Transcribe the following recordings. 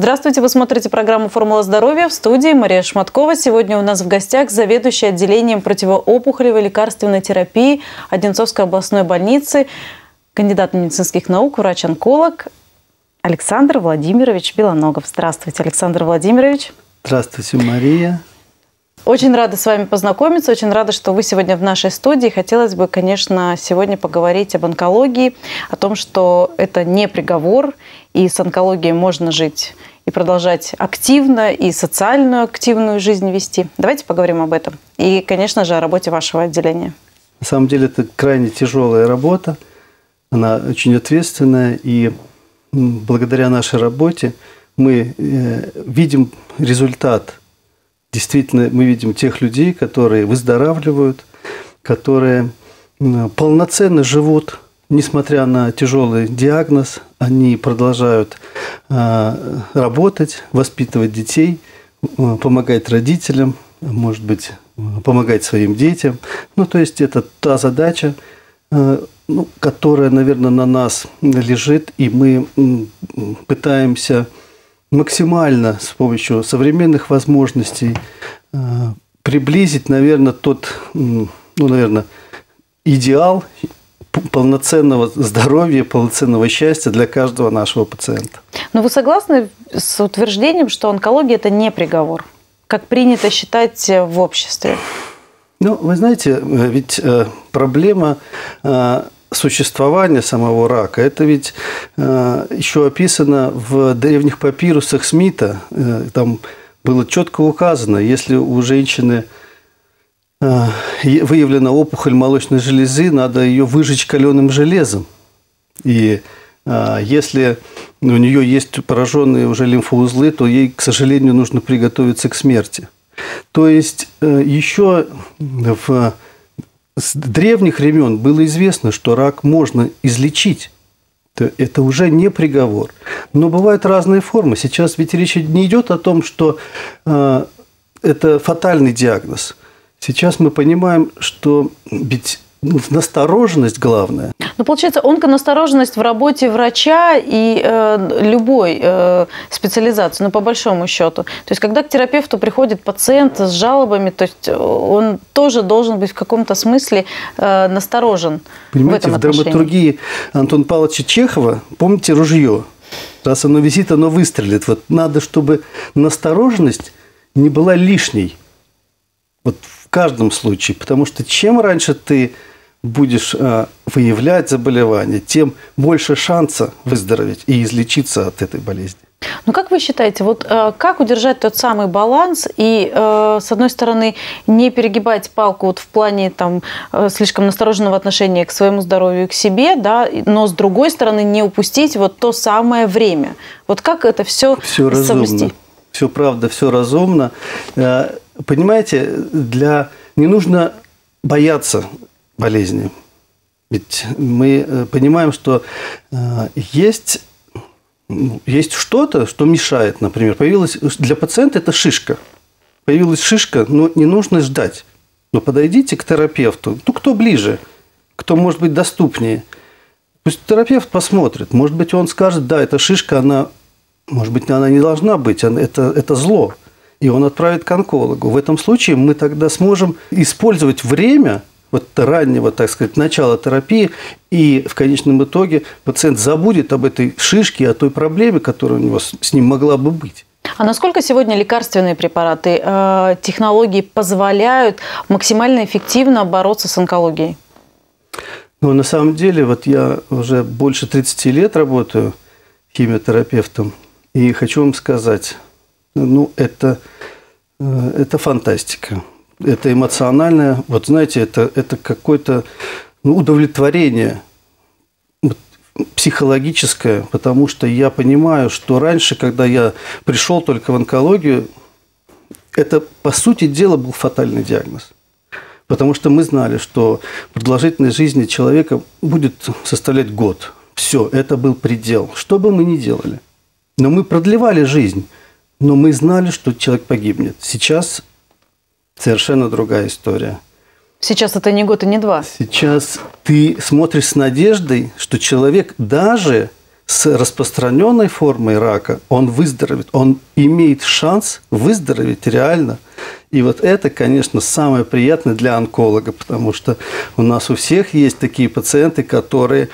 Здравствуйте, вы смотрите программу «Формула здоровья» в студии Мария Шматкова. Сегодня у нас в гостях заведующий отделением противоопухолевой лекарственной терапии Одинцовской областной больницы, кандидат медицинских наук, врач-онколог Александр Владимирович Белоногов. Здравствуйте, Александр Владимирович. Здравствуйте, Мария. Очень рада с вами познакомиться, очень рада, что вы сегодня в нашей студии. Хотелось бы, конечно, сегодня поговорить об онкологии, о том, что это не приговор, и с онкологией можно жить и продолжать активно и социальную активную жизнь вести. Давайте поговорим об этом. И, конечно же, о работе вашего отделения. На самом деле это крайне тяжелая работа, она очень ответственная, и благодаря нашей работе мы э, видим результат – действительно мы видим тех людей, которые выздоравливают, которые полноценно живут, несмотря на тяжелый диагноз, они продолжают а, работать, воспитывать детей, помогать родителям, может быть, помогать своим детям. Ну, то есть это та задача, а, ну, которая, наверное, на нас лежит, и мы пытаемся максимально с помощью современных возможностей э, приблизить, наверное, тот, ну, наверное, идеал полноценного здоровья, полноценного счастья для каждого нашего пациента. Но вы согласны с утверждением, что онкология – это не приговор, как принято считать в обществе? Ну, вы знаете, э, ведь э, проблема существования самого рака, это ведь э, еще описано в древних папирусах Смита. Э, там было четко указано, если у женщины э, выявлена опухоль молочной железы, надо ее выжечь каленым железом. И если у нее есть пораженные уже лимфоузлы, то ей, к сожалению, нужно приготовиться к смерти. То есть еще в с древних времен было известно, что рак можно излечить. Это уже не приговор. Но бывают разные формы. Сейчас ведь речь не идет о том, что э, это фатальный диагноз. Сейчас мы понимаем, что ведь настороженность главная. Ну, получается, онконастороженность в работе врача и э, любой э, специализации, ну, по большому счету. То есть, когда к терапевту приходит пациент с жалобами, то есть он тоже должен быть в каком-то смысле э, насторожен Понимаете, в, этом в драматургии Антона Павловича Чехова, помните ружье? Раз оно висит, оно выстрелит. Вот надо, чтобы настороженность не была лишней. Вот в каждом случае. Потому что чем раньше ты будешь э, выявлять заболевание, тем больше шанса выздороветь и излечиться от этой болезни. Ну, как вы считаете, вот э, как удержать тот самый баланс и, э, с одной стороны, не перегибать палку вот в плане там, э, слишком настороженного отношения к своему здоровью и к себе, да, но, с другой стороны, не упустить вот то самое время? Вот как это все, все? Разумно. Все правда, все разумно. Э, понимаете, для... не нужно бояться болезни. Ведь мы э, понимаем, что э, есть, есть что-то, что мешает, например. Появилась для пациента это шишка. Появилась шишка, но не нужно ждать. Но подойдите к терапевту. Ну, кто ближе, кто может быть доступнее. Пусть терапевт посмотрит. Может быть, он скажет, да, эта шишка, она, может быть, она не должна быть, это, это зло. И он отправит к онкологу. В этом случае мы тогда сможем использовать время – вот раннего, так сказать, начала терапии, и в конечном итоге пациент забудет об этой шишке, о той проблеме, которая у него с ним могла бы быть. А насколько сегодня лекарственные препараты, э, технологии позволяют максимально эффективно бороться с онкологией? Ну, на самом деле, вот я уже больше 30 лет работаю химиотерапевтом, и хочу вам сказать, ну, это, э, это фантастика это эмоциональное, вот знаете, это, это какое-то ну, удовлетворение психологическое, потому что я понимаю, что раньше, когда я пришел только в онкологию, это, по сути дела, был фатальный диагноз. Потому что мы знали, что продолжительность жизни человека будет составлять год. Все, это был предел. Что бы мы ни делали. Но мы продлевали жизнь, но мы знали, что человек погибнет. Сейчас совершенно другая история. Сейчас это не год и не два. Сейчас ты смотришь с надеждой, что человек даже с распространенной формой рака, он выздоровеет, он имеет шанс выздороветь реально. И вот это, конечно, самое приятное для онколога, потому что у нас у всех есть такие пациенты, которые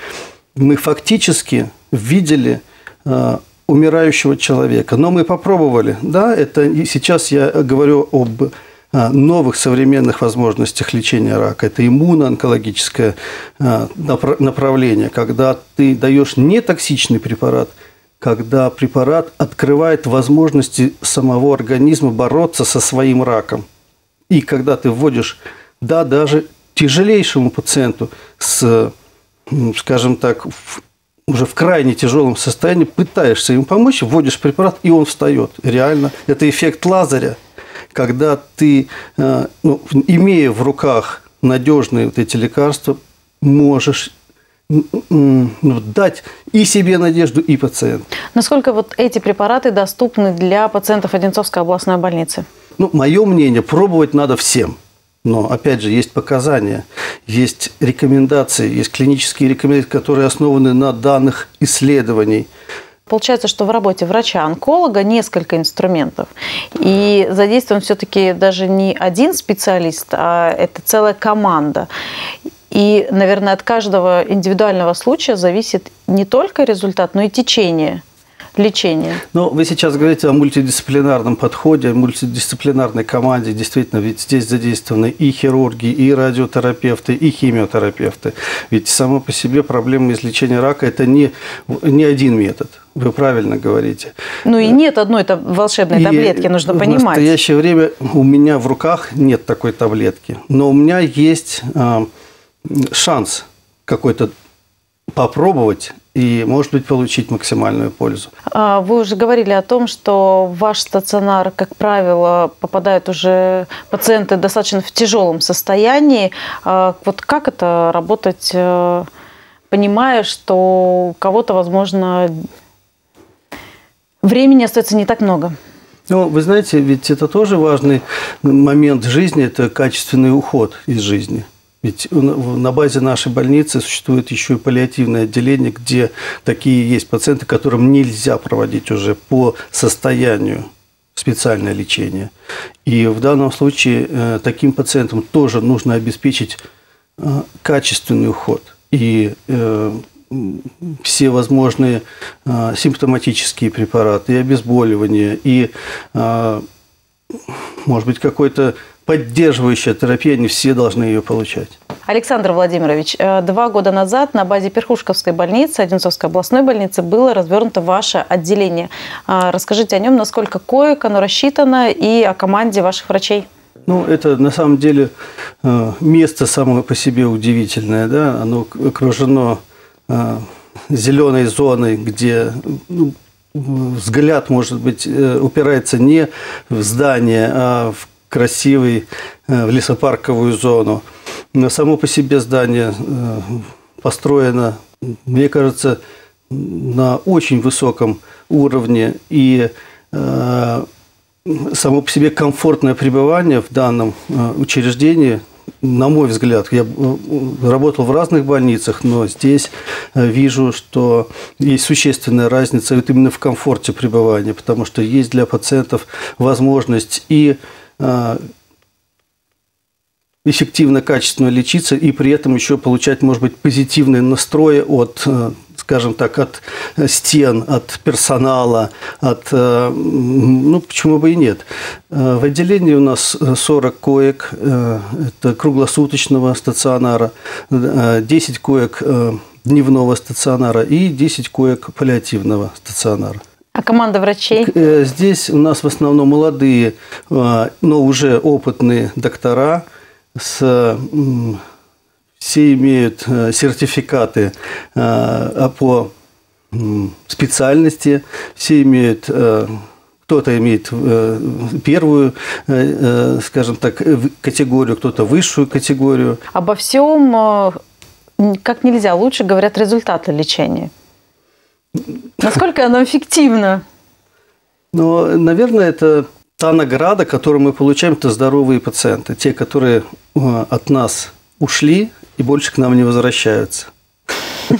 мы фактически видели э, умирающего человека. Но мы попробовали. Да, это сейчас я говорю об новых современных возможностях лечения рака. Это иммуноонкологическое а, направление, когда ты даешь нетоксичный препарат, когда препарат открывает возможности самого организма бороться со своим раком. И когда ты вводишь, да, даже тяжелейшему пациенту с, скажем так, уже в крайне тяжелом состоянии, пытаешься ему помочь, вводишь препарат, и он встает. Реально. Это эффект Лазаря, когда ты, э, ну, имея в руках надежные вот эти лекарства, можешь ну, дать и себе надежду, и пациенту. Насколько вот эти препараты доступны для пациентов Одинцовской областной больницы? Ну, мое мнение, пробовать надо всем – но, опять же, есть показания, есть рекомендации, есть клинические рекомендации, которые основаны на данных исследований. Получается, что в работе врача-онколога несколько инструментов. И задействован все-таки даже не один специалист, а это целая команда. И, наверное, от каждого индивидуального случая зависит не только результат, но и течение лечения. Ну, вы сейчас говорите о мультидисциплинарном подходе, о мультидисциплинарной команде. Действительно, ведь здесь задействованы и хирурги, и радиотерапевты, и химиотерапевты. Ведь само по себе проблема излечения рака – это не, не один метод. Вы правильно говорите. Ну и нет одной волшебной таблетки, и нужно понимать. В настоящее время у меня в руках нет такой таблетки. Но у меня есть э, шанс какой-то попробовать и, может быть, получить максимальную пользу. А, вы уже говорили о том, что в ваш стационар, как правило, попадают уже пациенты достаточно в тяжелом состоянии. А, вот как это работать, э, понимая, что у кого-то, возможно, времени остается не так много? Ну, вы знаете, ведь это тоже важный момент жизни, это качественный уход из жизни – ведь на базе нашей больницы существует еще и паллиативное отделение, где такие есть пациенты, которым нельзя проводить уже по состоянию специальное лечение. И в данном случае э, таким пациентам тоже нужно обеспечить э, качественный уход и э, все возможные симптоматические препараты, и обезболивание, и, может быть, какой-то поддерживающая терапия, не все должны ее получать. Александр Владимирович, э, два года назад на базе Перхушковской больницы, Одинцовской областной больницы, было развернуто ваше отделение. А, расскажите о нем, насколько коек оно рассчитано и о команде ваших врачей. Ну, это на самом деле э, место само по себе удивительное. Да? Оно окружено э, зеленой зоной, где ну, взгляд, может быть, упирается не в здание, а в красивый, э, в лесопарковую зону. Само по себе здание э, построено, мне кажется, на очень высоком уровне. И э, само по себе комфортное пребывание в данном учреждении, на мой взгляд, я работал в разных больницах, но здесь вижу, что есть существенная разница вот именно в комфорте пребывания, потому что есть для пациентов возможность и эффективно, качественно лечиться и при этом еще получать, может быть, позитивные настрои от э, скажем так, от стен, от персонала, от, э, ну, почему бы и нет. Э, в отделении у нас 40 коек, это круглосуточного стационара, 10 коек дневного стационара и 10 коек паллиативного стационара. А команда врачей? Э, здесь у нас в основном молодые, а, но уже опытные доктора с все имеют э, сертификаты а, по специальности, все имеют э, кто-то имеет первую, скажем так, категорию, кто-то высшую категорию. Обо всем как нельзя лучше говорят результаты лечения. Насколько оно эффективно? Ну, наверное, это та награда, которую мы получаем, это здоровые пациенты. Те, которые э, от нас ушли и больше к нам не возвращаются.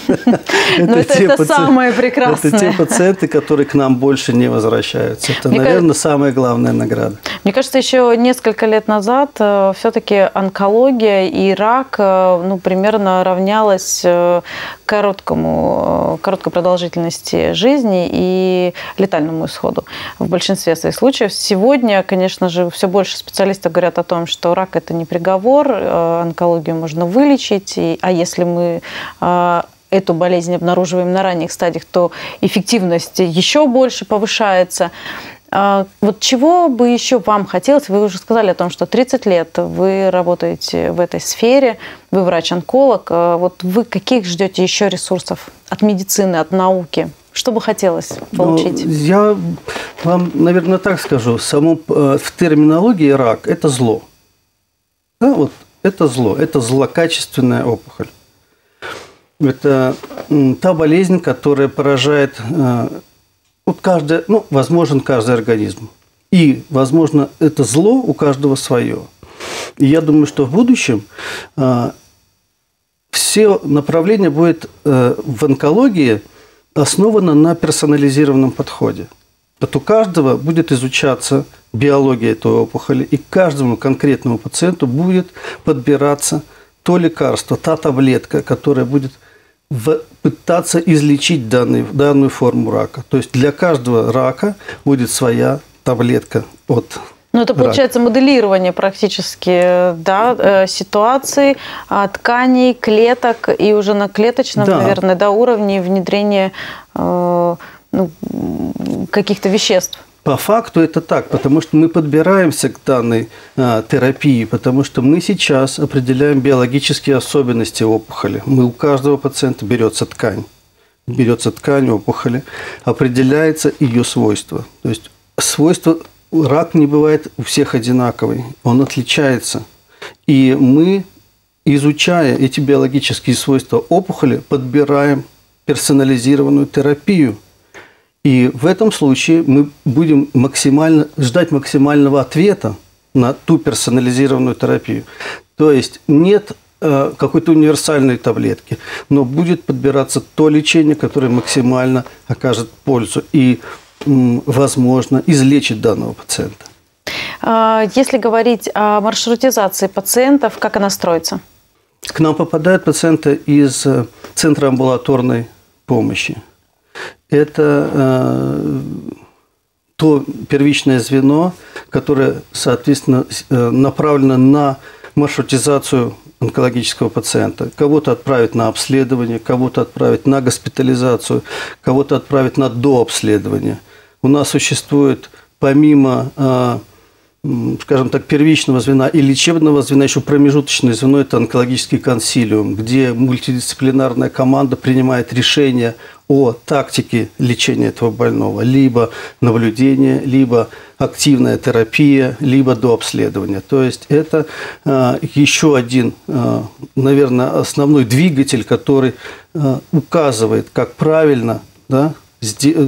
Но это самое прекрасное. Это те пациенты, которые к нам больше не возвращаются. Это, наверное, самая главная награда. Мне кажется, еще несколько лет назад э, все-таки онкология и рак э, ну, примерно равнялась э, короткому, короткой продолжительности жизни и летальному исходу в большинстве своих случаев. Сегодня, конечно же, все больше специалистов говорят о том, что рак – это не приговор, онкологию можно вылечить, и, а если мы эту болезнь обнаруживаем на ранних стадиях, то эффективность еще больше повышается. А, вот чего бы еще вам хотелось? Вы уже сказали о том, что 30 лет вы работаете в этой сфере, вы врач-онколог. А вот вы каких ждете еще ресурсов от медицины, от науки? Что бы хотелось ну, получить? Ну, я вам, наверное, так скажу. Само, э, в терминологии рак – это зло. Да, вот это зло, это злокачественная опухоль. Это та болезнь, которая поражает э, вот каждый, ну, возможен каждый организм. И, возможно, это зло у каждого свое. И я думаю, что в будущем э, все направления будет э, в онкологии основано на персонализированном подходе. Вот у каждого будет изучаться биология этой опухоли, и каждому конкретному пациенту будет подбираться то лекарство, та таблетка, которая будет в, пытаться излечить данный, данную форму рака. То есть для каждого рака будет своя таблетка от ну, это получается моделирование практически да, э, ситуации, а, тканей, клеток и уже на клеточном, да. наверное, да, уровне внедрения э, ну, каких-то веществ. По факту это так, потому что мы подбираемся к данной а, терапии, потому что мы сейчас определяем биологические особенности опухоли. Мы у каждого пациента берется ткань, берется ткань опухоли, определяется ее свойства. То есть свойства рак не бывает у всех одинаковый, он отличается. И мы, изучая эти биологические свойства опухоли, подбираем персонализированную терапию – и в этом случае мы будем максимально, ждать максимального ответа на ту персонализированную терапию. То есть нет э, какой-то универсальной таблетки, но будет подбираться то лечение, которое максимально окажет пользу и, возможно, излечит данного пациента. А, если говорить о маршрутизации пациентов, как она строится? К нам попадают пациенты из э, центра амбулаторной помощи это э, то первичное звено, которое, соответственно, э, направлено на маршрутизацию онкологического пациента. Кого-то отправить на обследование, кого-то отправить на госпитализацию, кого-то отправить на дообследование. У нас существует помимо э, скажем так, первичного звена и лечебного звена, еще промежуточное звено – это онкологический консилиум, где мультидисциплинарная команда принимает решение о тактике лечения этого больного, либо наблюдение, либо активная терапия, либо до обследования. То есть это э, еще один, э, наверное, основной двигатель, который э, указывает, как правильно, да,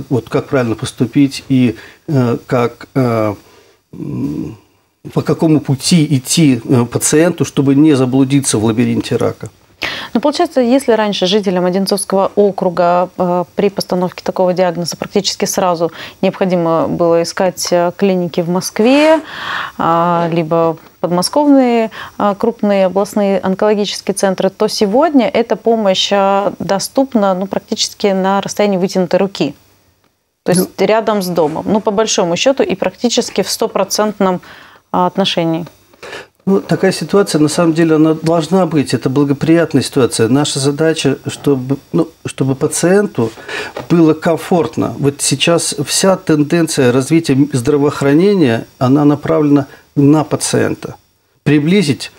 вот как правильно поступить и как по какому пути идти э, пациенту, чтобы не заблудиться в лабиринте рака. Ну, получается, если раньше жителям Одинцовского округа э, при постановке такого диагноза практически сразу необходимо было искать э, клиники в Москве, э, либо подмосковные э, крупные областные онкологические центры, то сегодня эта помощь э, доступна ну, практически на расстоянии вытянутой руки. То есть ну, рядом с домом. Ну, по большому счету, и практически в стопроцентном а, отношении. Ну, такая ситуация, на самом деле, она должна быть. Это благоприятная ситуация. Наша задача, чтобы, ну, чтобы пациенту было комфортно. Вот сейчас вся тенденция развития здравоохранения, она направлена на пациента. Приблизить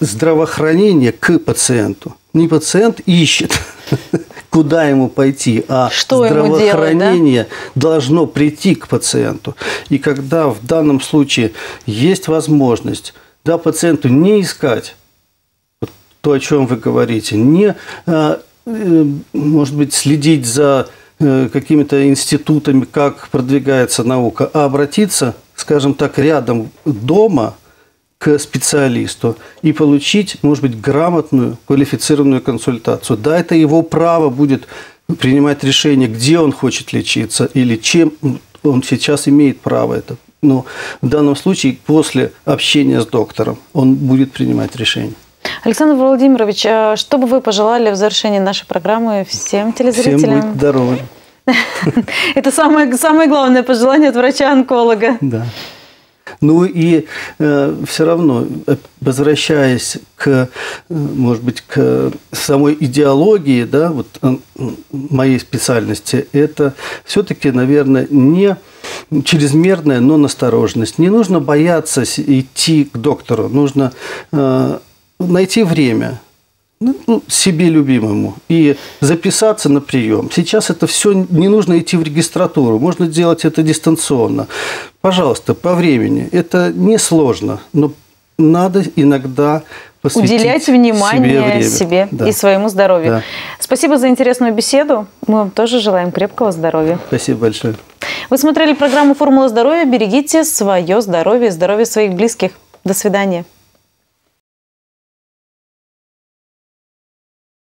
здравоохранение к пациенту. Не пациент ищет, куда ему пойти, а Что здравоохранение делать, да? должно прийти к пациенту. И когда в данном случае есть возможность да, пациенту не искать то, о чем вы говорите, не, а, э, может быть, следить за э, какими-то институтами, как продвигается наука, а обратиться, скажем так, рядом дома к специалисту и получить, может быть, грамотную, квалифицированную консультацию. Да, это его право будет принимать решение, где он хочет лечиться или чем он сейчас имеет право это. Но в данном случае после общения с доктором он будет принимать решение. Александр Владимирович, а что бы вы пожелали в завершении нашей программы всем телезрителям? Всем быть здоровыми. Это самое, самое главное пожелание от врача-онколога. Да. Ну и э, все равно, э, возвращаясь к, э, может быть, к самой идеологии, да, вот э, моей специальности, это все-таки, наверное, не чрезмерная, но настороженность. Не нужно бояться идти к доктору, нужно э, найти время, ну, ну, себе любимому и записаться на прием. Сейчас это все не нужно идти в регистратуру, можно делать это дистанционно. Пожалуйста, по времени. Это несложно, но надо иногда уделять внимание себе, себе да. и своему здоровью. Да. Спасибо за интересную беседу. Мы вам тоже желаем крепкого здоровья. Спасибо большое. Вы смотрели программу «Формула здоровья». Берегите свое здоровье и здоровье своих близких. До свидания.